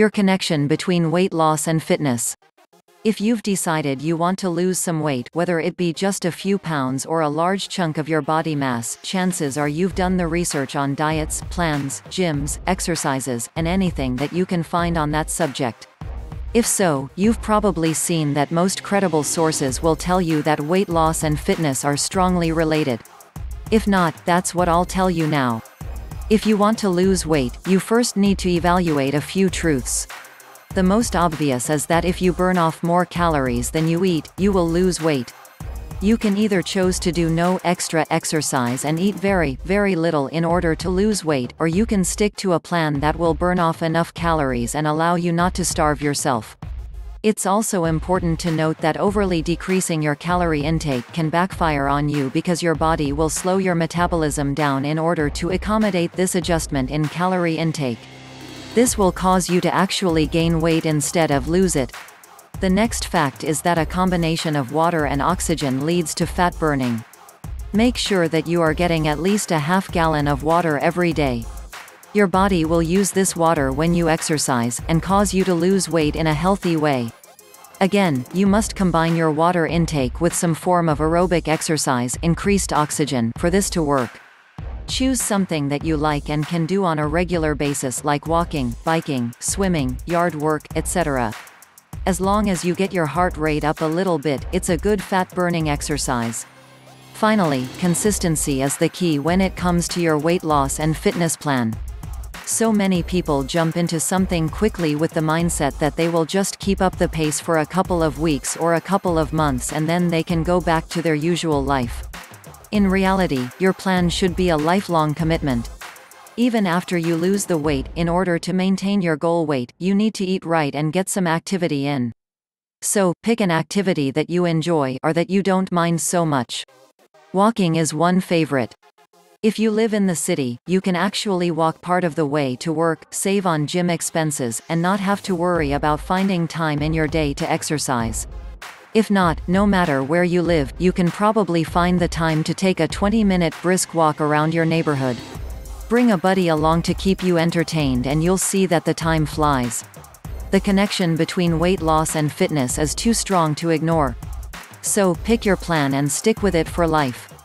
Your connection between weight loss and fitness. If you've decided you want to lose some weight, whether it be just a few pounds or a large chunk of your body mass, chances are you've done the research on diets, plans, gyms, exercises, and anything that you can find on that subject. If so, you've probably seen that most credible sources will tell you that weight loss and fitness are strongly related. If not, that's what I'll tell you now. If you want to lose weight, you first need to evaluate a few truths. The most obvious is that if you burn off more calories than you eat, you will lose weight. You can either choose to do no extra exercise and eat very, very little in order to lose weight, or you can stick to a plan that will burn off enough calories and allow you not to starve yourself. It's also important to note that overly decreasing your calorie intake can backfire on you because your body will slow your metabolism down in order to accommodate this adjustment in calorie intake. This will cause you to actually gain weight instead of lose it. The next fact is that a combination of water and oxygen leads to fat burning. Make sure that you are getting at least a half gallon of water every day. Your body will use this water when you exercise, and cause you to lose weight in a healthy way. Again, you must combine your water intake with some form of aerobic exercise increased oxygen for this to work. Choose something that you like and can do on a regular basis like walking, biking, swimming, yard work, etc. As long as you get your heart rate up a little bit, it's a good fat-burning exercise. Finally, consistency is the key when it comes to your weight loss and fitness plan. So many people jump into something quickly with the mindset that they will just keep up the pace for a couple of weeks or a couple of months and then they can go back to their usual life. In reality, your plan should be a lifelong commitment. Even after you lose the weight, in order to maintain your goal weight, you need to eat right and get some activity in. So, pick an activity that you enjoy or that you don't mind so much. Walking is one favorite. If you live in the city, you can actually walk part of the way to work, save on gym expenses, and not have to worry about finding time in your day to exercise. If not, no matter where you live, you can probably find the time to take a 20-minute brisk walk around your neighborhood. Bring a buddy along to keep you entertained and you'll see that the time flies. The connection between weight loss and fitness is too strong to ignore. So, pick your plan and stick with it for life.